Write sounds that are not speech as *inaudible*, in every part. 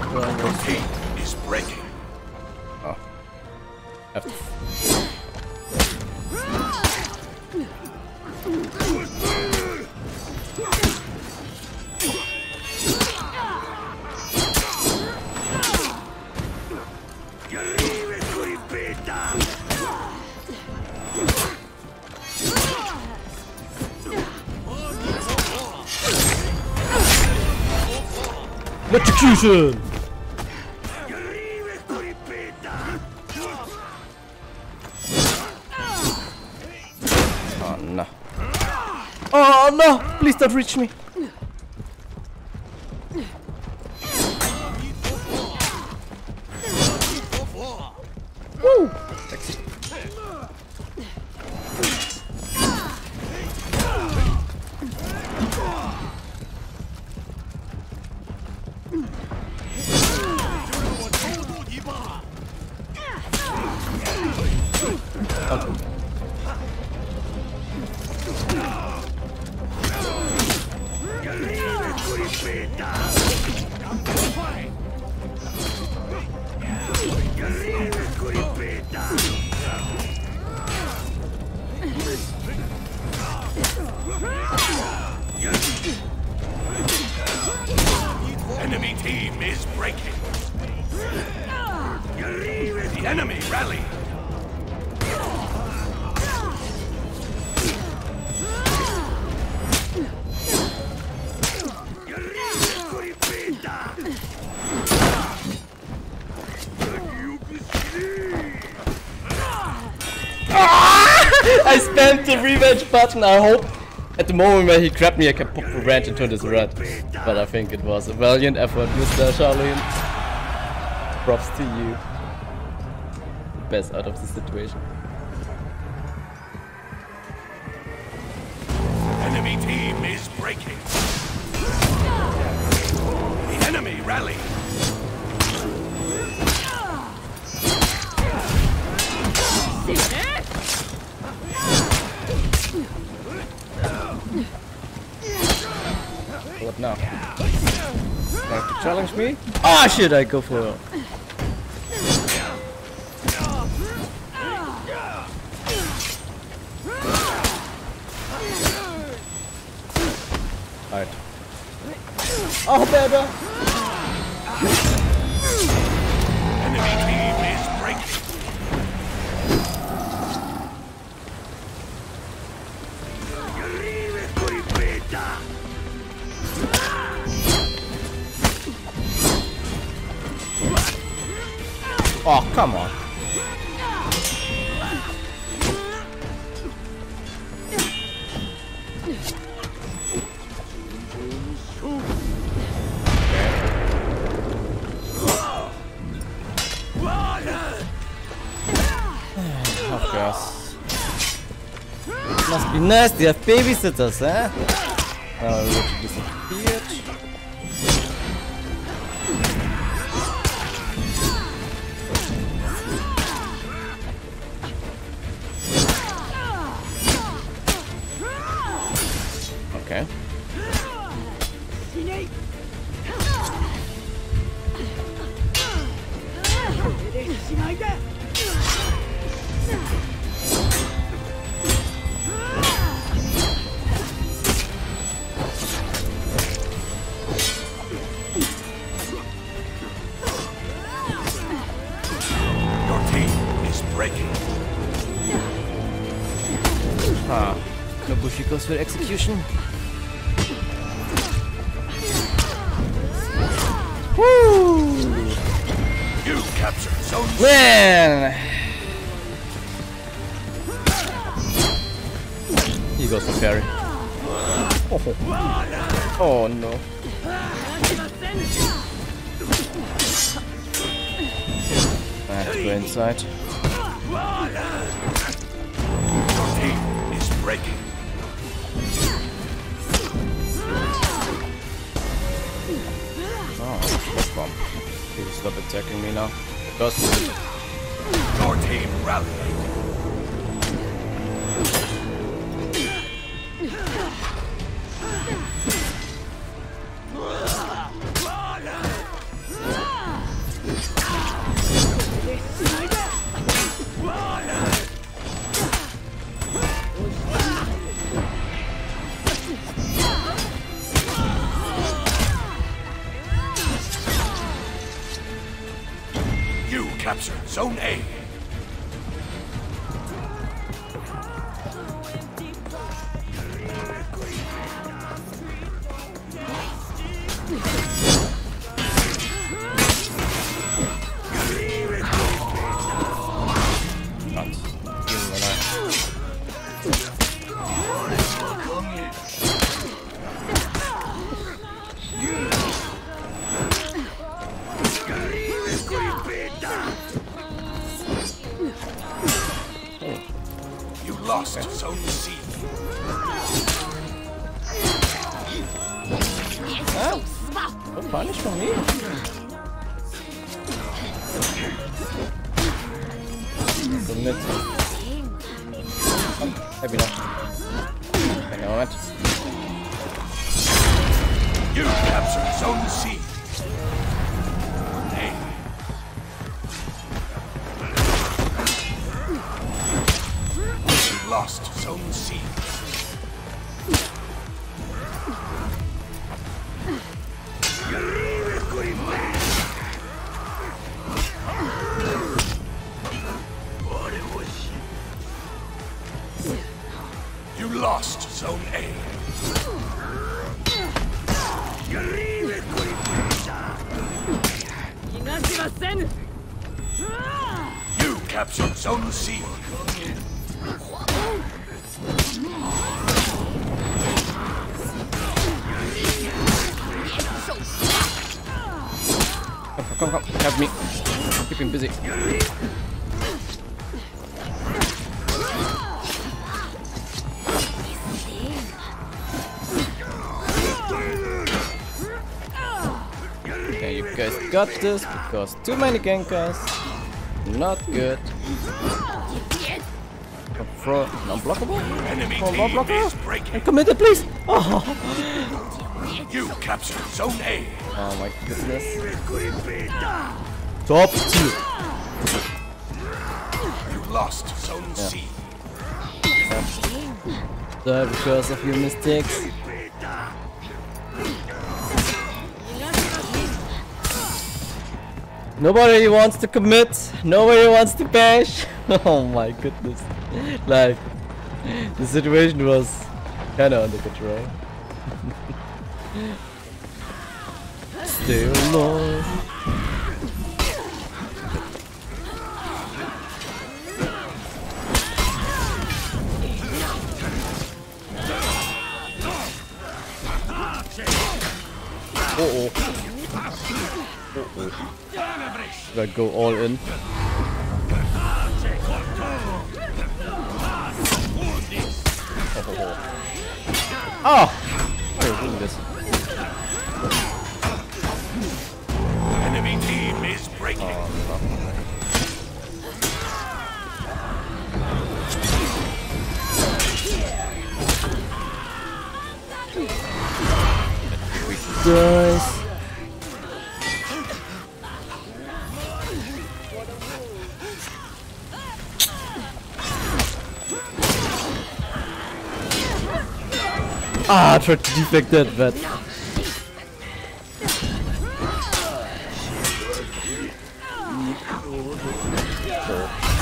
Your team is breaking. Oh. F. Electrocution! Oh no. Oh no! Please don't reach me. Enemy team is breaking. The enemy rally. *laughs* I spammed the revenge button. I hope at the moment where he grabbed me, I can pop the ranch into this red. But I think it was a valiant effort, Mr. Charlene. Props to you. The best out of the situation. Enemy team is breaking. The enemy rally. What Trying to challenge me? Ah shit, I go for it. Alright. Oh, baby! Oh, come on. Must be to have babysitters, eh? huh? Oh, disappeared. Your team is breaking. Ah, Nobushi goes for execution. You captured zone. Man! He goes for parry. Oh, oh no. Ah, I have go inside. Your team is breaking. Oh, smoke bomb. Please stop attacking me now. Because Your team rallied. Captured Zone A. Maybe not. Hang on. You captured Zone C. You lost Zone A. You leave it, Queen You captured Zone C. Come, come, help me. Keep him busy. Got this because too many Genkas. Not good. Throw unblockable? Enemy Throw team unblockable? is breaking. And commit it, please! Oh, You captured Zone A. oh my goodness. Top tier. You lost Zone C. Die because of your mistakes. Nobody wants to commit. Nobody wants to bash. *laughs* Oh my goodness. Like, the situation was kinda under control. *laughs* Stay alive. I go all in? Oh! Oh, look at this. Enemy team is breaking. Ah, I tried to deflect that, but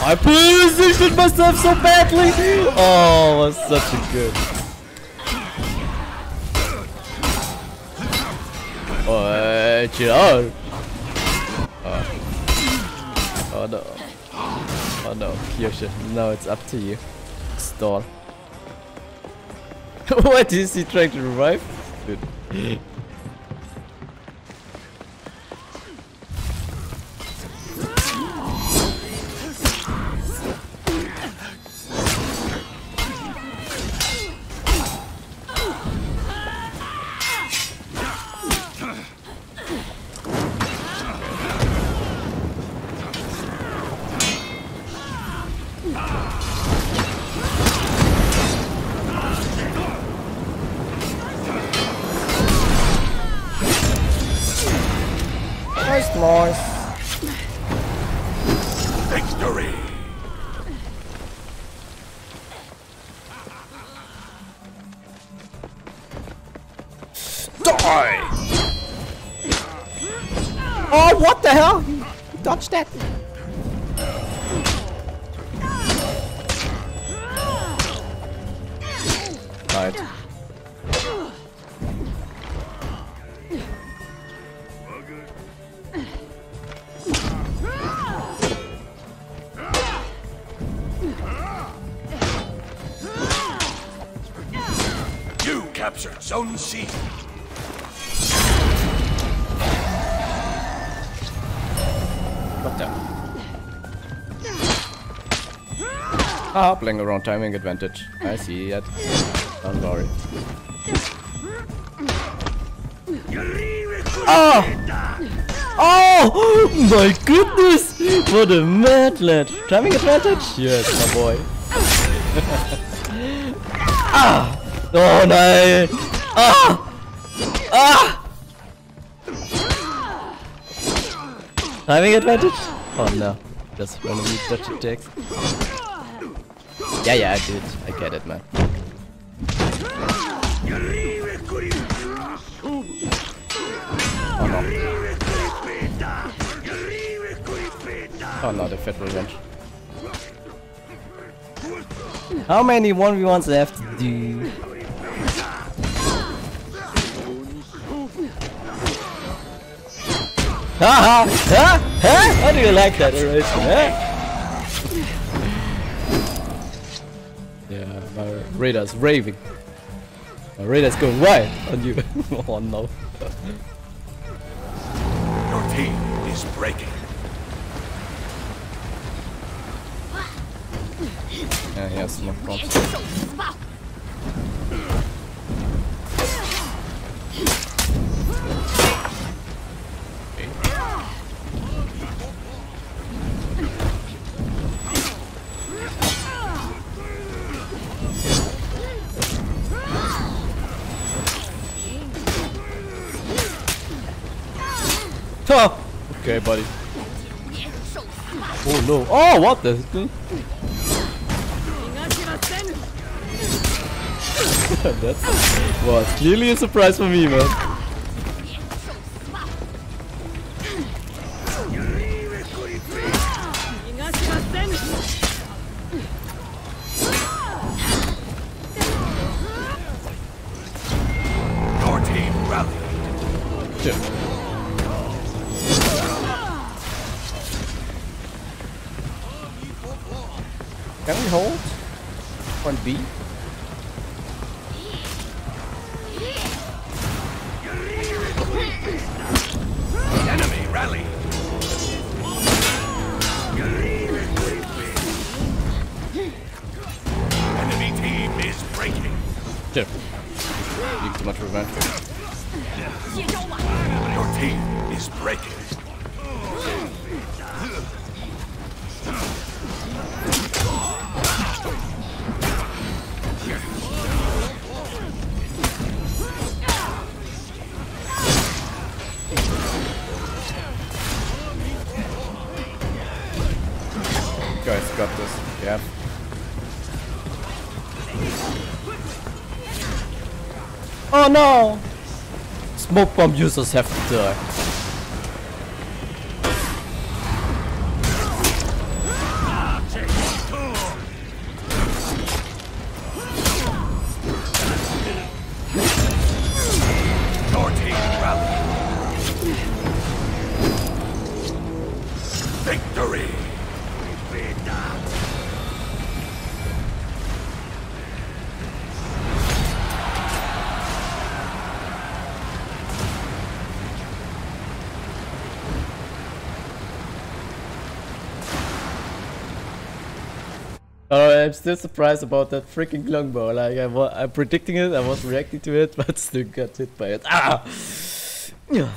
I positioned myself so badly. Oh, that's such a good. Oh, chill out. Oh. oh no. Oh no, Kirsche. Now it's up to you. Stall. What is he trying to revive? Dude. *laughs* nice. Victory. Die! Oh, what the hell? You dodged that. Right. Zone What the? Ah, playing around timing advantage. I see it. Don't worry. Oh! Oh! *gasps* My goodness! What a mad lad! Timing advantage? Yes, my boy. *laughs* ah! Oh nein! Ah! Ah! Timing advantage? Oh no. Just randomly dodge attacks. Yeah, yeah, I did. I get it, man. Oh no. Oh no, the Fed Revenge. How many 1v1s left to do? Haha! Huh? Huh? How do you like that narration, huh? Eh? Yeah, my radar's raving. My radar's going wild on you. *laughs* oh no. Your team is breaking. Yeah, he has smoke bombs. Okay, buddy. Oh no. Oh, what the? *laughs* That's was clearly a surprise for me, man. Got this. Yeah. Oh no! Smoke bomb users have to die. I'm still surprised about that freaking longbow. Like I wa I'm predicting it, I was reacting to it, *laughs* but still got hit by it. Ah! Yeah.